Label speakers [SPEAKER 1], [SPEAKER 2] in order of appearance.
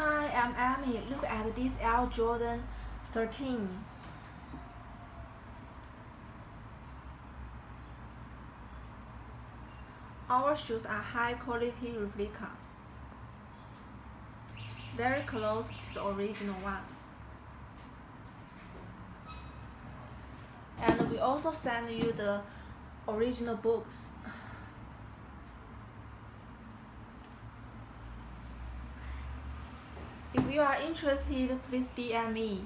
[SPEAKER 1] Hi, I'm Amy. Look at this Air Jordan 13. Our shoes are high quality replica. Very close to the original one. And we also send you the original books. You are interested, please DM me.